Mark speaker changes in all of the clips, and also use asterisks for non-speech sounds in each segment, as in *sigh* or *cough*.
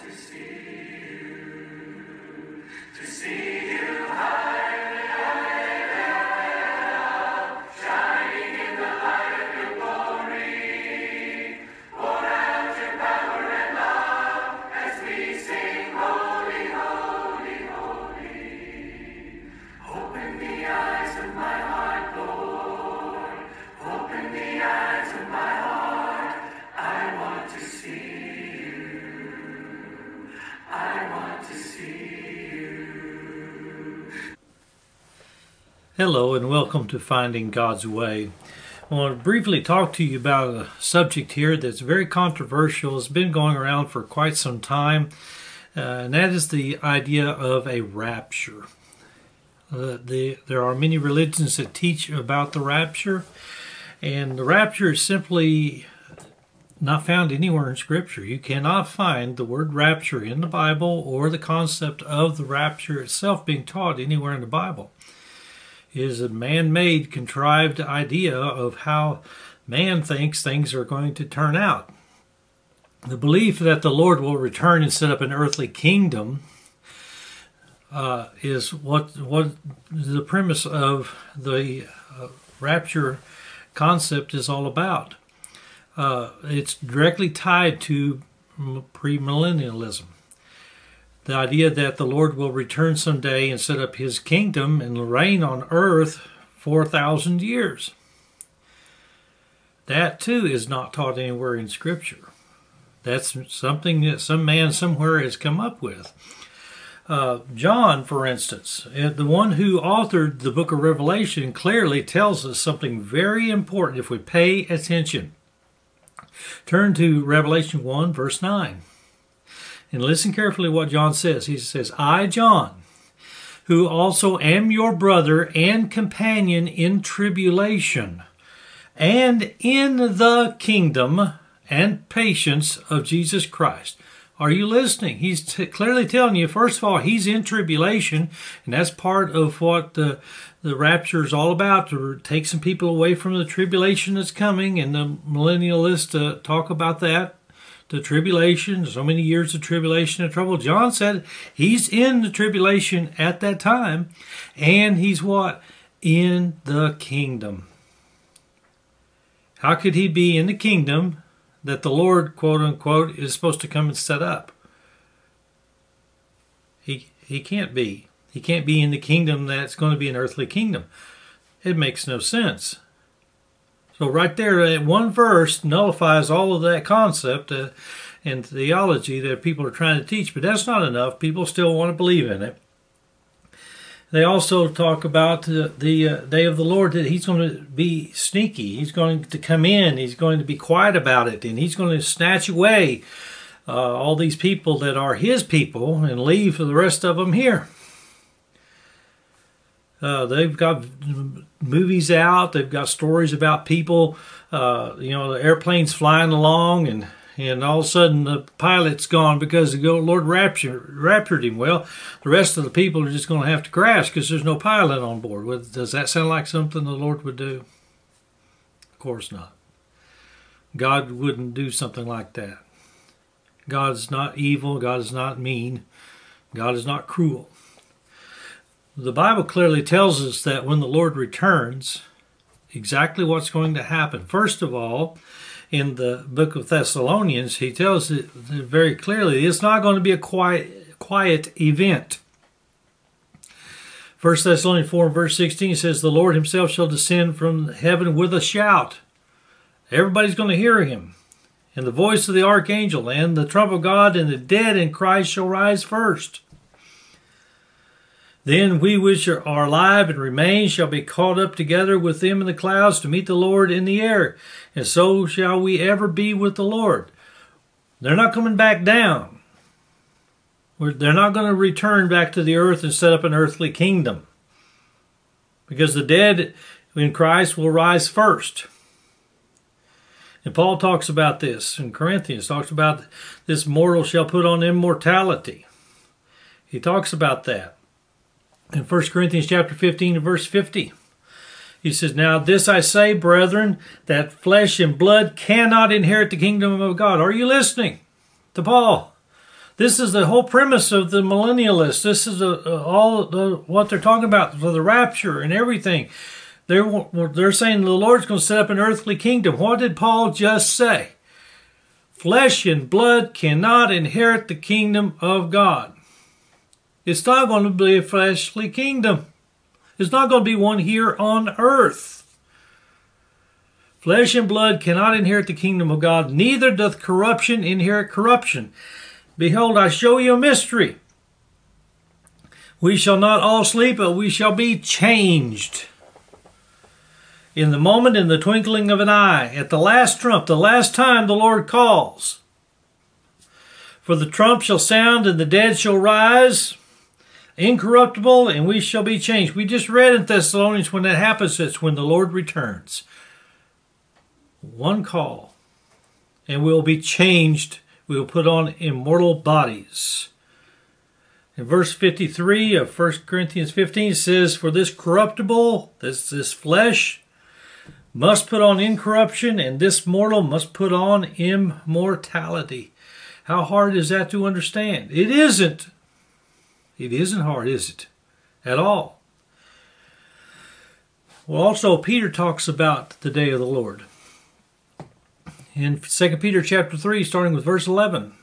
Speaker 1: to see you, to see Hello and welcome to Finding God's Way. I want to briefly talk to you about a subject here that's very controversial. It's been going around for quite some time, uh, and that is the idea of a rapture. Uh, the, there are many religions that teach about the rapture, and the rapture is simply not found anywhere in Scripture. You cannot find the word rapture in the Bible or the concept of the rapture itself being taught anywhere in the Bible is a man-made contrived idea of how man thinks things are going to turn out. The belief that the Lord will return and set up an earthly kingdom uh, is what what the premise of the uh, rapture concept is all about. Uh, it's directly tied to premillennialism the idea that the Lord will return someday and set up his kingdom and reign on earth for a thousand years. That too is not taught anywhere in Scripture. That's something that some man somewhere has come up with. Uh, John, for instance, uh, the one who authored the book of Revelation, clearly tells us something very important if we pay attention. Turn to Revelation 1, verse 9. And listen carefully what John says. He says, I, John, who also am your brother and companion in tribulation and in the kingdom and patience of Jesus Christ. Are you listening? He's clearly telling you, first of all, he's in tribulation, and that's part of what the, the rapture is all about to take some people away from the tribulation that's coming, and the millennialists uh, talk about that the tribulation, so many years of tribulation and trouble. John said he's in the tribulation at that time, and he's what? In the kingdom. How could he be in the kingdom that the Lord, quote unquote, is supposed to come and set up? He, he can't be. He can't be in the kingdom that's going to be an earthly kingdom. It makes no sense. So right there, that one verse nullifies all of that concept uh, and theology that people are trying to teach. But that's not enough. People still want to believe in it. They also talk about the, the uh, day of the Lord that He's going to be sneaky. He's going to come in. He's going to be quiet about it, and He's going to snatch away uh, all these people that are His people and leave the rest of them here. Uh, they've got movies out. They've got stories about people, uh, you know, the airplanes flying along, and and all of a sudden the pilot's gone because the Lord raptured, raptured him. Well, the rest of the people are just going to have to crash because there's no pilot on board. Does that sound like something the Lord would do? Of course not. God wouldn't do something like that. God is not evil. God is not mean. God is not cruel. The Bible clearly tells us that when the Lord returns, exactly what's going to happen. First of all, in the book of Thessalonians, he tells it very clearly it's not going to be a quiet, quiet event. 1 Thessalonians 4 verse 16 says, The Lord himself shall descend from heaven with a shout. Everybody's going to hear him. And the voice of the archangel and the trump of God and the dead in Christ shall rise first. Then we which are alive and remain shall be caught up together with them in the clouds to meet the Lord in the air, and so shall we ever be with the Lord. They're not coming back down. They're not going to return back to the earth and set up an earthly kingdom. Because the dead in Christ will rise first. And Paul talks about this in Corinthians, talks about this mortal shall put on immortality. He talks about that in 1 Corinthians chapter 15 and verse 50. He says, Now this I say, brethren, that flesh and blood cannot inherit the kingdom of God. Are you listening to Paul? This is the whole premise of the millennialists. This is a, a, all the, what they're talking about for the rapture and everything. They're, they're saying the Lord's going to set up an earthly kingdom. What did Paul just say? Flesh and blood cannot inherit the kingdom of God. It's not going to be a fleshly kingdom. It's not going to be one here on earth. Flesh and blood cannot inherit the kingdom of God, neither doth corruption inherit corruption. Behold, I show you a mystery. We shall not all sleep, but we shall be changed. In the moment, in the twinkling of an eye, at the last trump, the last time the Lord calls. For the trump shall sound, and the dead shall rise, incorruptible, and we shall be changed. We just read in Thessalonians when that happens, it's when the Lord returns. One call, and we'll be changed we will put on immortal bodies. In verse 53 of 1 Corinthians 15 says, For this corruptible, this, this flesh, must put on incorruption, and this mortal must put on immortality. How hard is that to understand? It isn't. It isn't hard, is it? At all. Well, also, Peter talks about the day of the Lord in 2 Peter chapter 3, starting with verse 11.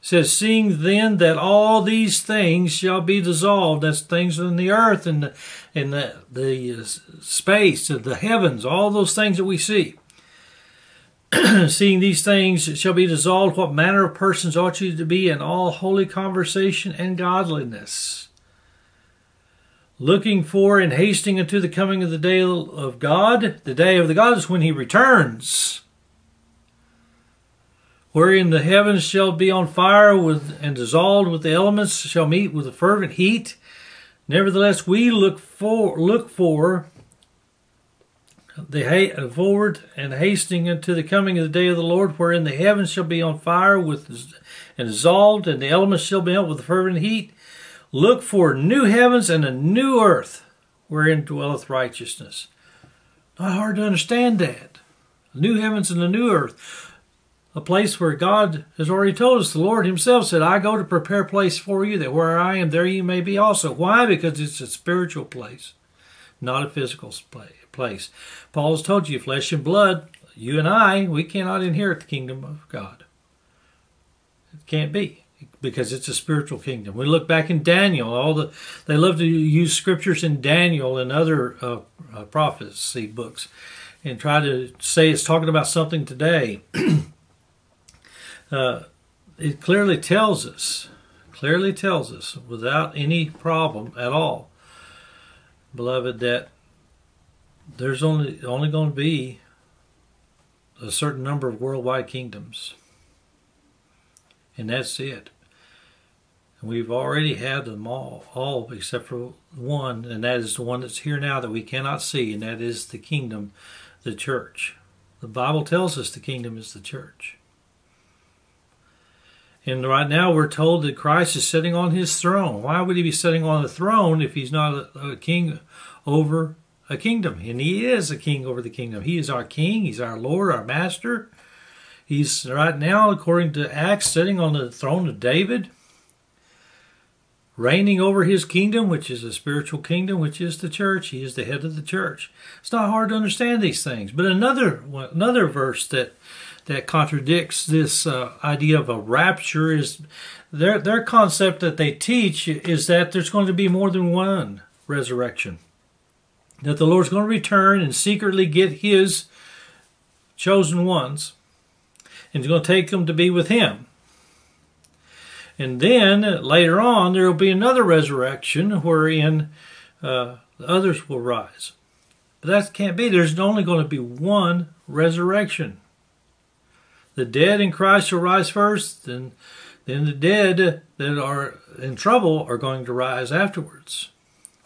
Speaker 1: says, Seeing then that all these things shall be dissolved, that's things in the earth and the, and the, the uh, space, the heavens, all those things that we see. *clears throat* Seeing these things shall be dissolved, what manner of persons ought you to be in all holy conversation and godliness? Looking for and hasting unto the coming of the day of God. The day of the God is when he returns wherein the heavens shall be on fire with and dissolved with the elements shall meet with a fervent heat. Nevertheless, we look for look for the forward and hastening unto the coming of the day of the Lord, wherein the heavens shall be on fire with and dissolved, and the elements shall be out with fervent heat. Look for new heavens and a new earth, wherein dwelleth righteousness. Not hard to understand that. New heavens and a new earth a place where God has already told us. The Lord Himself said, I go to prepare a place for you, that where I am, there you may be also. Why? Because it's a spiritual place, not a physical place. Paul has told you, flesh and blood, you and I, we cannot inherit the kingdom of God. It can't be because it's a spiritual kingdom. We look back in Daniel. All the they love to use scriptures in Daniel and other uh, uh, prophecy books, and try to say it's talking about something today. *clears throat* uh, it clearly tells us, clearly tells us, without any problem at all, beloved, that there's only only going to be a certain number of worldwide kingdoms, and that's it. And we've already had them all, all except for one, and that is the one that's here now that we cannot see, and that is the kingdom, the church. The Bible tells us the kingdom is the church. And right now we're told that Christ is sitting on his throne. Why would he be sitting on the throne if he's not a, a king over a kingdom? And he is a king over the kingdom. He is our king, he's our Lord, our master. He's right now, according to Acts, sitting on the throne of David, reigning over his kingdom, which is a spiritual kingdom, which is the church. He is the head of the church. It's not hard to understand these things. But another another verse that that contradicts this uh, idea of a rapture is their their concept that they teach is that there's going to be more than one resurrection. That the Lord's going to return and secretly get his chosen ones and he's going to take them to be with him. And then later on, there will be another resurrection wherein uh, the others will rise. But that can't be. There's only going to be one resurrection. The dead in Christ shall rise first, and then the dead that are in trouble are going to rise afterwards.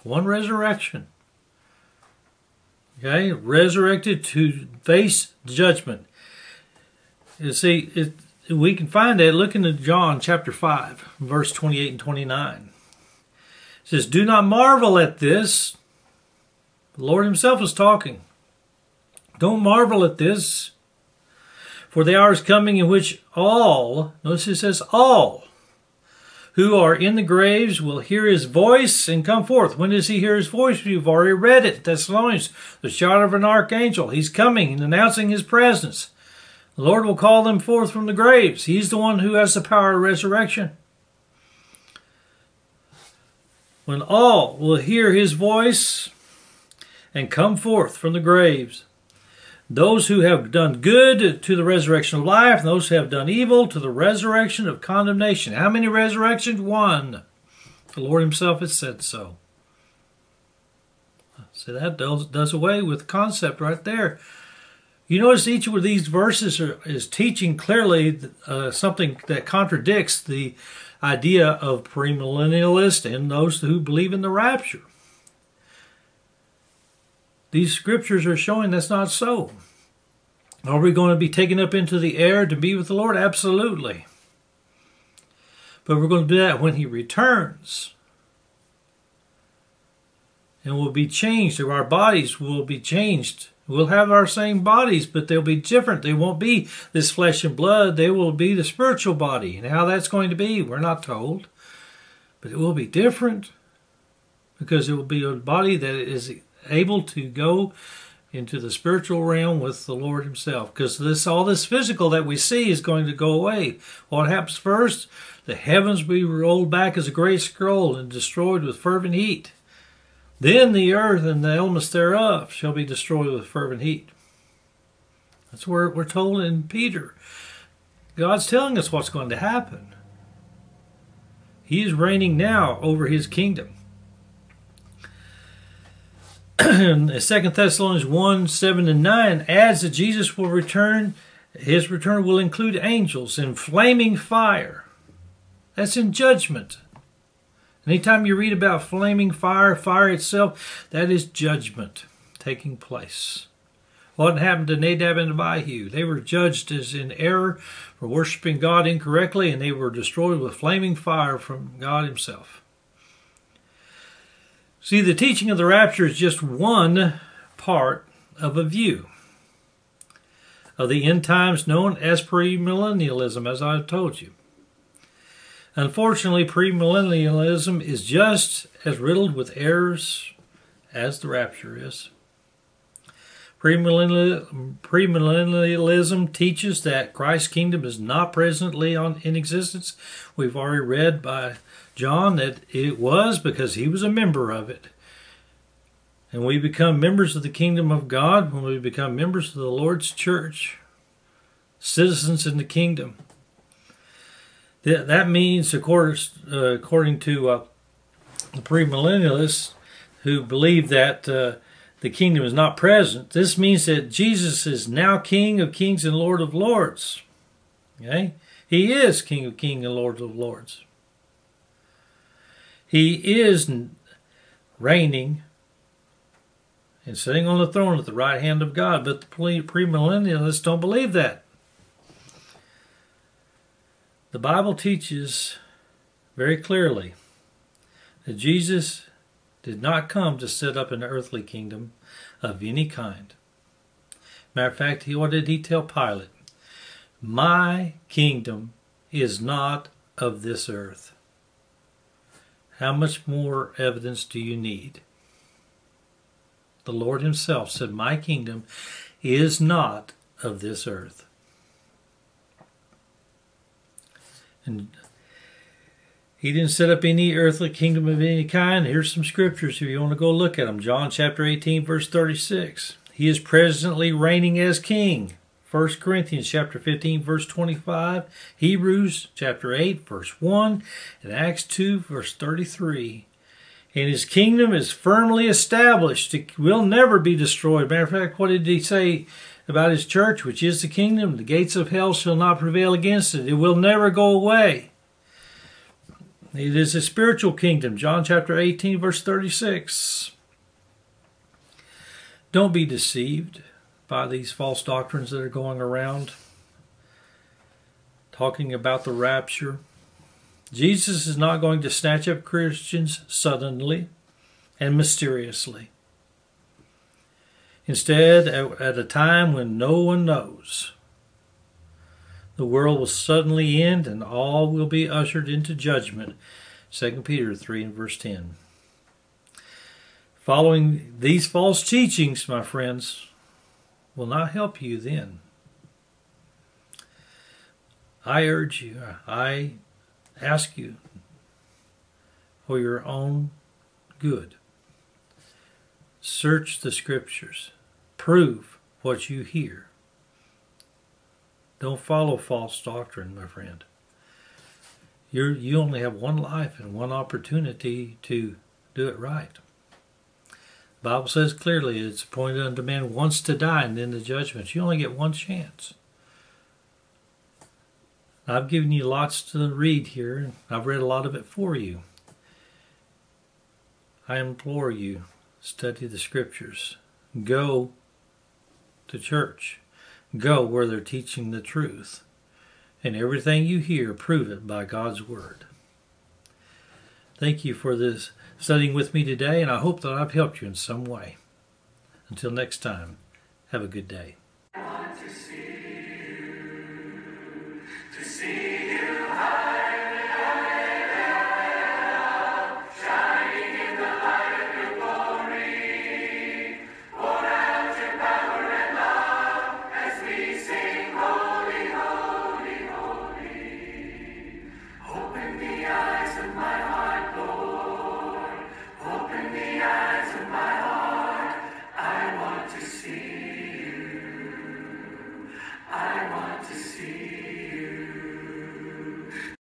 Speaker 1: One resurrection. Okay, resurrected to face judgment. You see, it, we can find that looking at John chapter 5, verse 28 and 29. It says, Do not marvel at this. The Lord Himself is talking. Don't marvel at this For the hour is coming in which all, notice it says all, who are in the graves will hear his voice and come forth. When does he hear his voice? You've already read it. Thessalonians, the shout of an archangel. He's coming and announcing his presence. The Lord will call them forth from the graves. He's the one who has the power of resurrection. When all will hear his voice and come forth from the graves, those who have done good to the resurrection of life, and those who have done evil to the resurrection of condemnation. How many resurrections? One. The Lord Himself has said so. So that does, does away with the concept right there. You notice each of these verses are, is teaching clearly uh, something that contradicts the idea of premillennialists and those who believe in the rapture. These scriptures are showing that's not so. Are we going to be taken up into the air to be with the Lord? Absolutely. But we're going to do that when He returns. And we'll be changed, or our bodies will be changed. We'll have our same bodies, but they'll be different. They won't be this flesh and blood. They will be the spiritual body. And how that's going to be, we're not told. But it will be different because it will be a body that is able to go into the spiritual realm with the Lord Himself. Because this all this physical that we see is going to go away. What happens first? The heavens will be rolled back as a great scroll and destroyed with fervent heat. Then the earth and the elements thereof shall be destroyed with fervent heat. That's where we're told in Peter. God's telling us what's going to happen. He is reigning now over his kingdom. *clears throat* Second Thessalonians 1 7 and 9 adds that Jesus will return, his return will include angels in flaming fire. That's in judgment. Anytime you read about flaming fire, fire itself, that is judgment taking place. What happened to Nadab and Abihu? They were judged as in error for worshiping God incorrectly, and they were destroyed with flaming fire from God Himself. See, the teaching of the rapture is just one part of a view of the end times known as premillennialism, as I've told you. Unfortunately, premillennialism is just as riddled with errors as the rapture is. Premillennialism teaches that Christ's kingdom is not presently on, in existence. We've already read by John that it was because he was a member of it. And we become members of the kingdom of God when we become members of the Lord's church, citizens in the kingdom. That, that means, of course, uh, according to uh, the premillennialists who believe that uh, the kingdom is not present, this means that Jesus is now King of kings and Lord of lords. Okay? He is King of kings and Lord of lords. He is reigning and sitting on the throne at the right hand of God, but the premillennialists don't believe that. The Bible teaches very clearly that Jesus did not come to set up an earthly kingdom of any kind. Matter of fact, he, what did he tell Pilate? My kingdom is not of this earth. How much more evidence do you need? The Lord Himself said, My kingdom is not of this earth. And he didn't set up any earthly kingdom of any kind. Here's some scriptures if you want to go look at them. John chapter 18, verse 36. He is presently reigning as king. 1 Corinthians chapter 15 verse 25, Hebrews chapter 8 verse 1, and Acts 2 verse 33. And his kingdom is firmly established. It will never be destroyed. Matter of fact, what did he say about his church, which is the kingdom? The gates of hell shall not prevail against it. It will never go away. It is a spiritual kingdom. John chapter 18 verse 36. Don't be deceived by these false doctrines that are going around talking about the rapture. Jesus is not going to snatch up Christians suddenly and mysteriously. Instead, at a time when no one knows, the world will suddenly end and all will be ushered into judgment. 2 Peter 3 and verse 10. Following these false teachings, my friends, will not help you then. I urge you, I ask you for your own good. Search the scriptures. Prove what you hear. Don't follow false doctrine, my friend. you you only have one life and one opportunity to do it right. The Bible says clearly it's appointed unto man once to die and then the judgment. You only get one chance. I've given you lots to read here, and I've read a lot of it for you. I implore you, study the scriptures. Go to church. Go where they're teaching the truth. And everything you hear, prove it by God's Word. Thank you for this studying with me today, and I hope that I've helped you in some way. Until next time, have a good day.